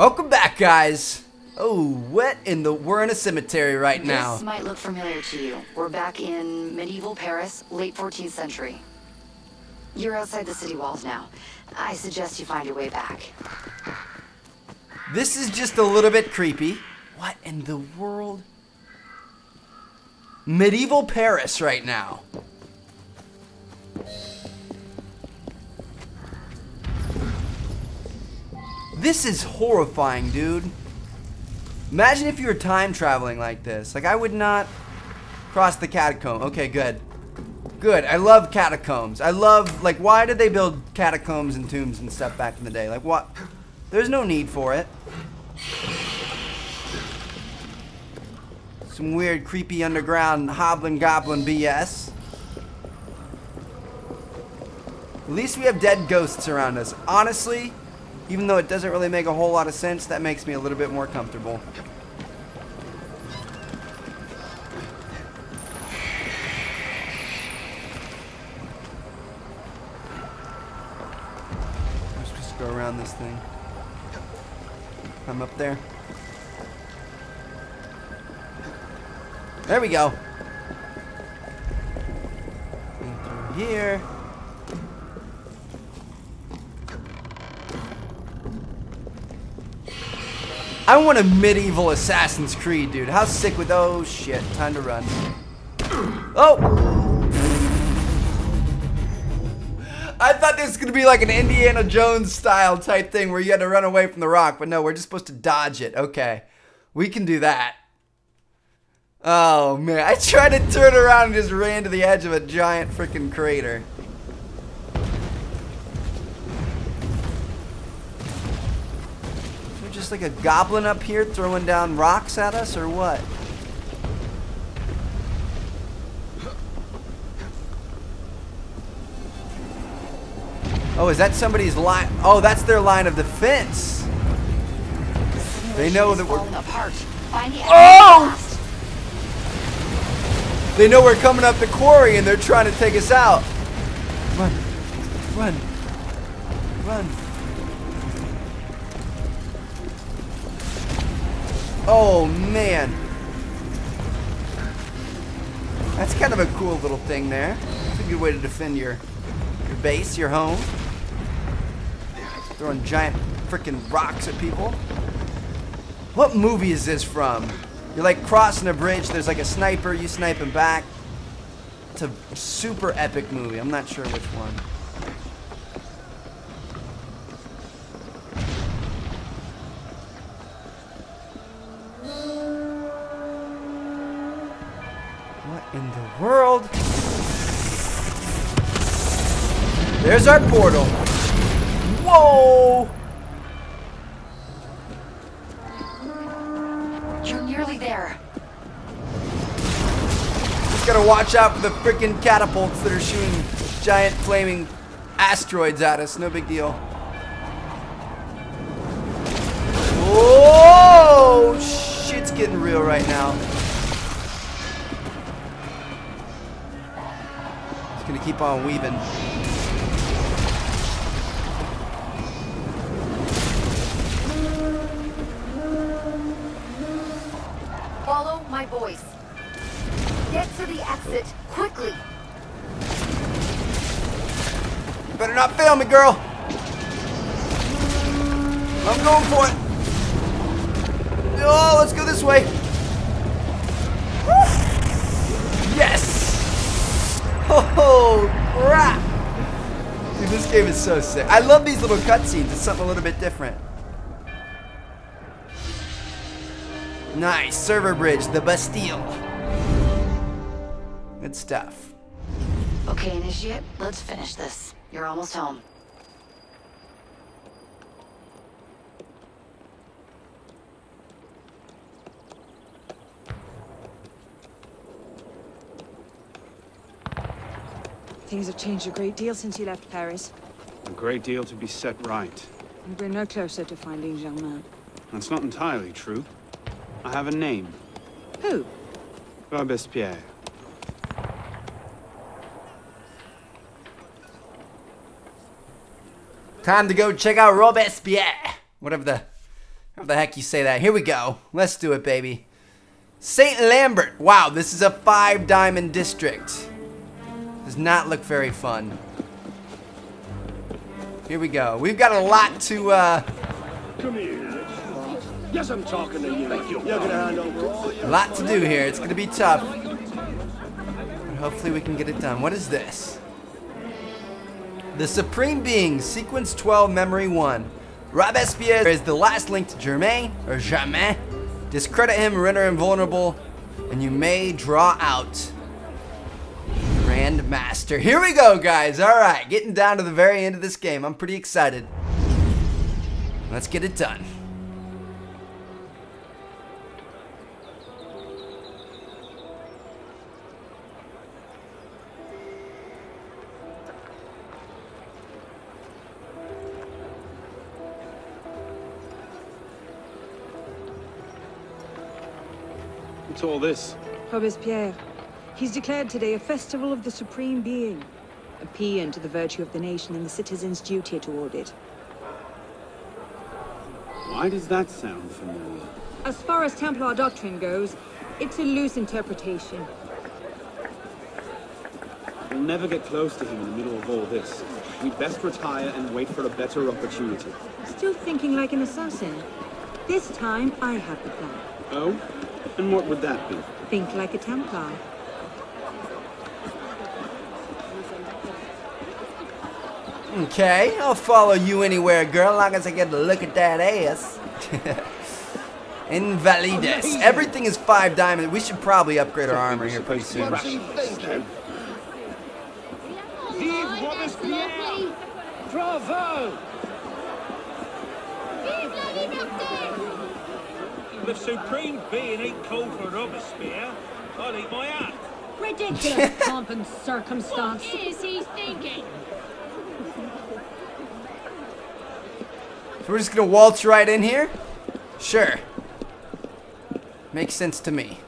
Welcome back, guys. Oh, what in the... We're in a cemetery right now. This might look familiar to you. We're back in medieval Paris, late 14th century. You're outside the city walls now. I suggest you find your way back. This is just a little bit creepy. What in the world? Medieval Paris right now. This is horrifying, dude. Imagine if you were time traveling like this. Like, I would not cross the catacomb. Okay, good. Good. I love catacombs. I love, like, why did they build catacombs and tombs and stuff back in the day? Like, what? There's no need for it. Some weird, creepy underground hoblin goblin BS. At least we have dead ghosts around us. Honestly, even though it doesn't really make a whole lot of sense, that makes me a little bit more comfortable. I'm supposed to go around this thing. I'm up there. There we go. Here. I want a medieval Assassin's Creed, dude. How sick with oh shit. Time to run. Oh! I thought this was gonna be like an Indiana Jones style type thing where you had to run away from the rock, but no, we're just supposed to dodge it. Okay. We can do that. Oh man, I tried to turn around and just ran to the edge of a giant freaking crater. Just like a goblin up here throwing down rocks at us or what? Oh, is that somebody's line? Oh, that's their line of defense. They know that we're. apart. Oh! They know we're coming up the quarry and they're trying to take us out. Run. Run. Run. Oh, man. That's kind of a cool little thing there. It's a good way to defend your your base, your home. Throwing giant freaking rocks at people. What movie is this from? You're like crossing a bridge, there's like a sniper, you snipe him back. It's a super epic movie. I'm not sure which one. There's our portal. Whoa! You're nearly there. Just gotta watch out for the freaking catapults that are shooting giant flaming asteroids at us. No big deal. Whoa! Shit's getting real right now. Just gonna keep on weaving. Voice. Get to the exit quickly. You better not fail me, girl. I'm going for it. Oh, let's go this way. Yes! Oh, crap! Dude, this game is so sick. I love these little cutscenes. It's something a little bit different. Nice. Server bridge, the Bastille. Good stuff. Okay, Initiate, let's finish this. You're almost home. Things have changed a great deal since you left Paris, A great deal to be set right. and we're no closer to finding Germain. That's not entirely true. I have a name. Who? Robespierre. Time to go check out Robespierre. Whatever the How the heck you say that? Here we go. Let's do it, baby. St. Lambert. Wow, this is a five diamond district. Does not look very fun. Here we go. We've got a lot to, uh, Come here. Yes, I'm talking to you. You're gonna hand over all your a lot to do here. It's gonna be tough. But hopefully we can get it done. What is this? The Supreme Being, Sequence 12, Memory 1. Robespierre is the last link to Germain, or Jamais. Discredit him, render him vulnerable, and you may draw out Grand Master. Here we go, guys. All right, getting down to the very end of this game. I'm pretty excited. Let's get it done. What's all this? Robespierre. He's declared today a festival of the Supreme Being. A paean to the virtue of the nation and the citizens' duty toward it. Why does that sound familiar? As far as Templar doctrine goes, it's a loose interpretation. We'll never get close to him in the middle of all this. We'd best retire and wait for a better opportunity. Still thinking like an assassin. This time, I have the plan. Oh? And what would that be? Think like a Templar. Okay, I'll follow you anywhere, girl, long as I get to look at that ass. Invalides. Everything is five diamond. We should probably upgrade our armor here pretty soon. What's he thinking? Bravo! Vive la liberté! The Supreme Being ain't called for Robespierre. I'll eat my hat. Ridiculous pomp and circumstance. What is he thinking? So we're just gonna waltz right in here? Sure. Makes sense to me.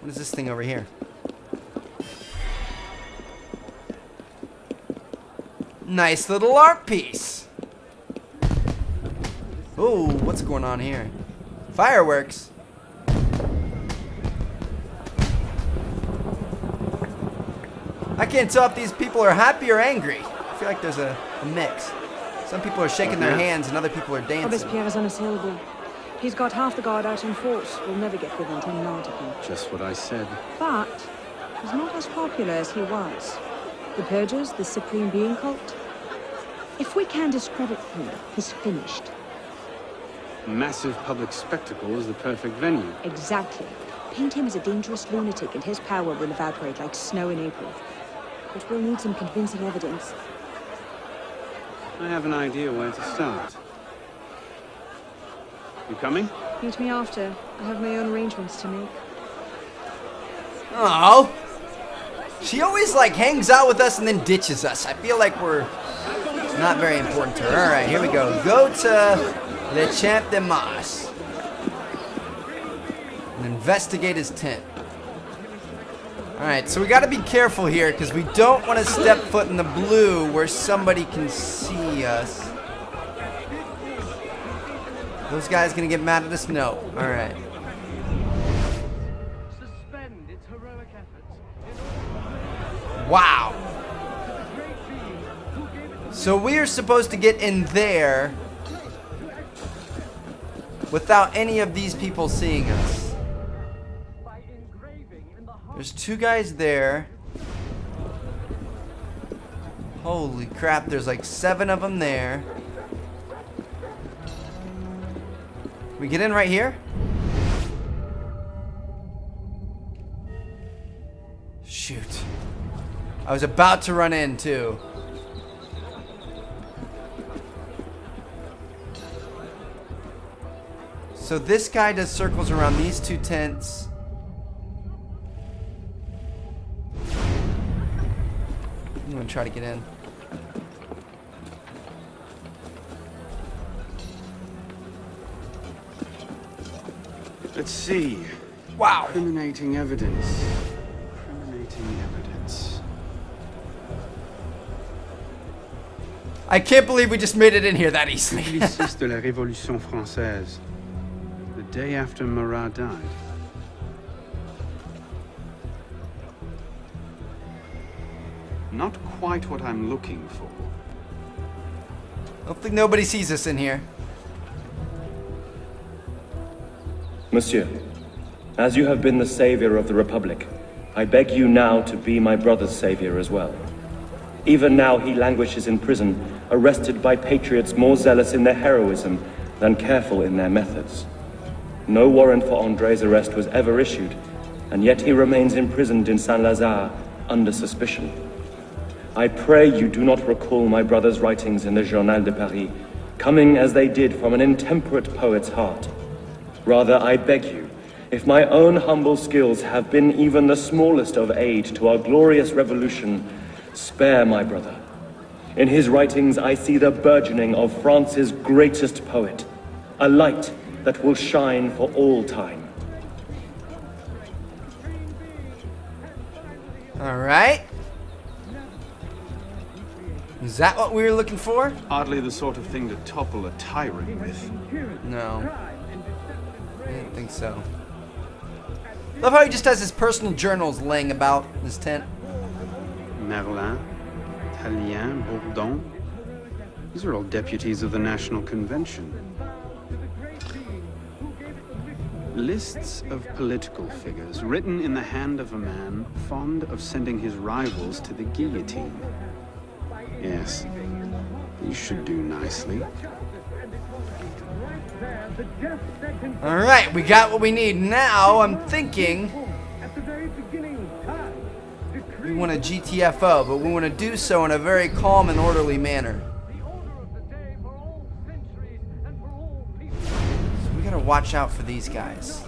What is this thing over here? Nice little art piece. Ooh, what's going on here? Fireworks. I can't tell if these people are happy or angry. I feel like there's a, a mix. Some people are shaking their hands and other people are dancing. Robespierre is unassailable. He's got half the guard out in force. We'll never get within ten yards of him. Just what I said. But he's not as popular as he was. The Purgers, the Supreme Being cult. If we can discredit him, he's finished. Massive public spectacle is the perfect venue. Exactly. Paint him as a dangerous lunatic, and his power will evaporate like snow in April. But we'll need some convincing evidence. I have an idea where to start. You coming? Meet me after. I have my own arrangements to make. Oh, she always like hangs out with us and then ditches us. I feel like we're not very important to her. All right, here we go. Go to Le Champ de Mars and investigate his tent. All right, so we got to be careful here because we don't want to step foot in the blue where somebody can see us. Those guys gonna get mad at us? No. All right. Suspend its heroic efforts. Wow. So we are supposed to get in there without any of these people seeing us. There's two guys there. Holy crap, there's like seven of them there. We get in right here? Shoot. I was about to run in too. So this guy does circles around these two tents. I'm gonna try to get in. Let's see. Wow. Incriminating evidence. Incriminating evidence. I can't believe we just made it in here that easily. Publiciste de la Révolution française. The day after Marat died. Not quite what I'm looking for. I don't think nobody sees us in here. Monsieur, as you have been the savior of the Republic, I beg you now to be my brother's savior as well. Even now he languishes in prison, arrested by patriots more zealous in their heroism than careful in their methods. No warrant for Andre's arrest was ever issued, and yet he remains imprisoned in Saint-Lazare under suspicion. I pray you do not recall my brother's writings in the Journal de Paris, coming as they did from an intemperate poet's heart. Rather, I beg you, if my own humble skills have been even the smallest of aid to our glorious revolution, spare my brother. In his writings, I see the burgeoning of France's greatest poet, a light that will shine for all time. All right. Is that what we were looking for? Hardly the sort of thing to topple a tyrant with. No. I didn't think so. Love how he just has his personal journals laying about in his tent. Merlin, Tallien, Bourdon. These are all deputies of the National Convention. Lists of political figures written in the hand of a man fond of sending his rivals to the guillotine. Yes, you should do nicely. All right, we got what we need. Now I'm thinking we want a GTFO, but we want to do so in a very calm and orderly manner. Watch out for these guys.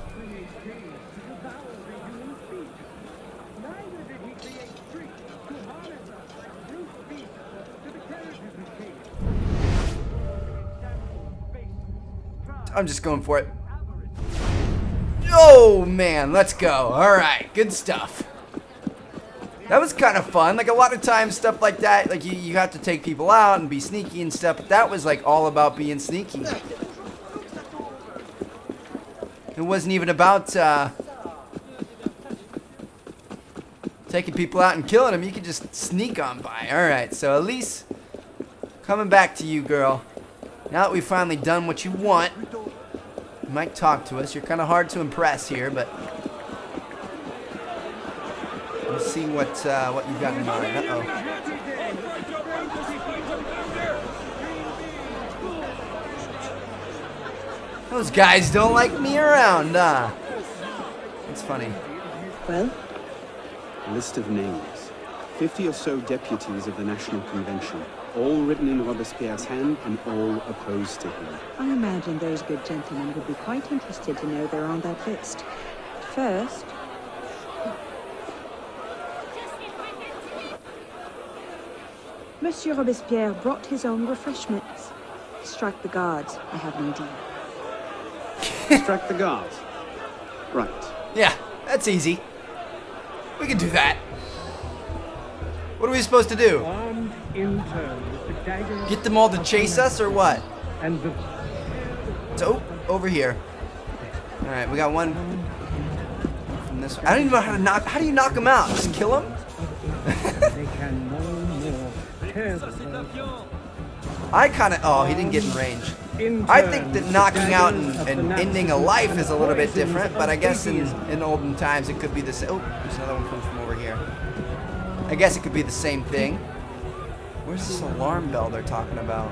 I'm just going for it. Oh man, let's go. Alright, good stuff. That was kind of fun. Like a lot of times stuff like that, like you, you have to take people out and be sneaky and stuff, but that was like all about being sneaky. It wasn't even about uh, taking people out and killing them. You could just sneak on by. Alright, so Elise, coming back to you, girl. Now that we've finally done what you want, you might talk to us. You're kind of hard to impress here, but we'll see what uh, what you've got in mind. Uh-oh. Those guys don't like me around, huh? It's funny. Well, List of names. 50 or so deputies of the National Convention, all written in Robespierre's hand and all opposed to him. I imagine those good gentlemen would be quite interested to know they're on that list. First, Monsieur Robespierre brought his own refreshments. Strike the guards, I have an idea. Strike the guards. Right. Yeah, that's easy. We can do that. What are we supposed to do? Armed intern with the dagger Get them all to chase us or what? and the So, over here. Alright, we got one from this I don't even know how to knock. How do you knock them out? Just kill them? they can no more tear the world. I kind of. Oh, he didn't get in range. I think that knocking out and, and ending a life is a little bit different, but I guess in, in olden times it could be the same. Oh, there's another one coming from over here. I guess it could be the same thing. Where's this alarm bell they're talking about?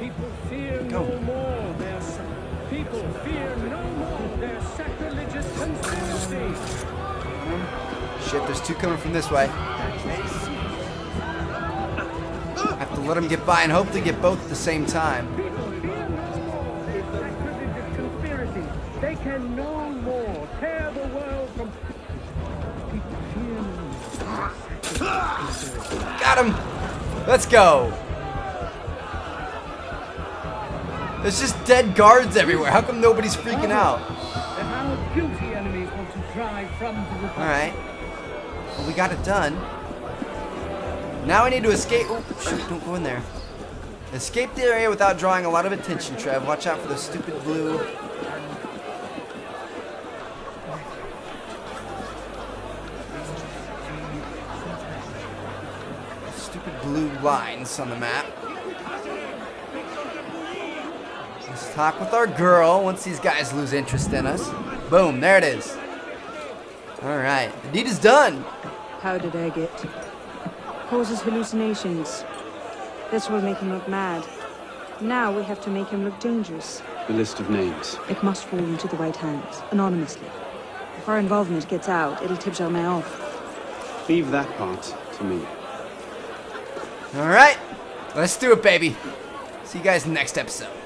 People fear Go. no more their people fear no more their sacrilegious conspiracy. Shit, there's two coming from this way. Let them get by and hopefully get both at the same time. People fear no more their sacrilegious conspiracy. They can no more tear the world from. People fear no. Got him! Let's go! There's just dead guards everywhere. How come nobody's freaking out? That our guilty enemies want to drive from the Republic. Alright. Well, we got it done. Now we need to escape. Oh, shoot, don't go in there. Escape the area without drawing a lot of attention, Trev. Watch out for the stupid blue. Stupid blue lines on the map. Let's talk with our girl once these guys lose interest in us. Boom, there it is. Alright, the deed is done. How did I get? Causes hallucinations. This will make him look mad. Now we have to make him look dangerous. The list of names. It must fall into the right hands, anonymously. If our involvement gets out, it'll tip Germain off. Leave that part to me. Alright, let's do it, baby. See you guys next episode.